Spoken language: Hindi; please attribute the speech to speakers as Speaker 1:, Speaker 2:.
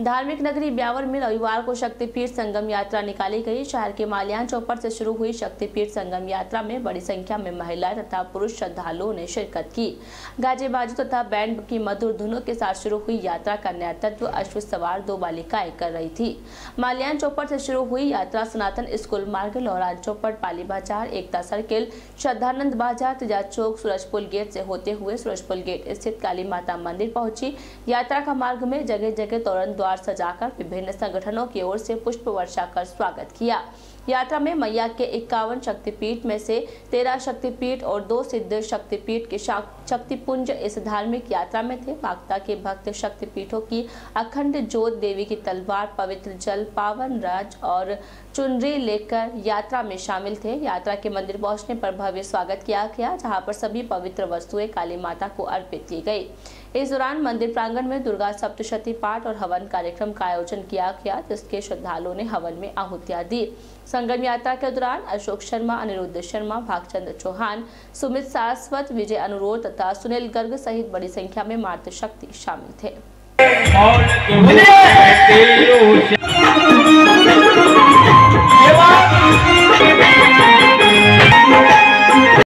Speaker 1: धार्मिक नगरी ब्यावर में रविवार को शक्तिपीठ संगम यात्रा निकाली गई। शहर के माल्यान चौपर से शुरू हुई शक्तिपीठ संगम यात्रा में बड़ी संख्या में महिलाएँ तथा पुरुष श्रद्धालुओं ने शिरकत की। गाजे बाजू तथा बैंड की मधुर धुनों के साथ शुरू हुई यात्रा का नेतृत्व अश्व सवार दो बालिकाएँ कर रही थी। माल्यान चौपर से शुरू हुई यात्रा सनातन स्कूल मार्ग, लौरान चौपट, पाली बाज़ार, एकता सर्किल, श्रद्धानंद बाज़ार तेजा चौक, सूरजपुल गेट से होते हुए सूरजपुल गेट स्थित काली माता मंदिर पहुँची। यात्रा का मार्ग में जगह जगह तोरण द्वार सजाकर विभिन्न संगठनों की ओर से पुष्प वर्षा कर स्वागत किया। यात्रा में मैया के इक्यावन शक्तिपीठ में से तेरह शक्तिपीठ और दो सिद्ध शक्तिपीठ के शक्तिपुंज इस धार्मिक यात्रा में थे। माता के भक्त शक्तिपीठों की अखंड जोत देवी की तलवार, पवित्र जल, पावन राज और चुनरी लेकर यात्रा में शामिल थे। यात्रा के मंदिर पहुँचने पर भव्य स्वागत किया गया, जहाँ पर सभी पवित्र वस्तुएँ काली माता को अर्पित की गई। इस दौरान मंदिर प्रांगण में दुर्गा सप्तशती पाठ और हवन कार्यक्रम का आयोजन किया गया, जिसके श्रद्धालुओं ने हवन में आहुतियाँ दी। संगम यात्रा के दौरान अशोक शर्मा, अनिरुद्ध शर्मा भागचंद चौहान, सुमित सारस्वत, विजय अनुरोध तथा सुनील गर्ग सहित बड़ी संख्या में मातृशक्ति शामिल थे।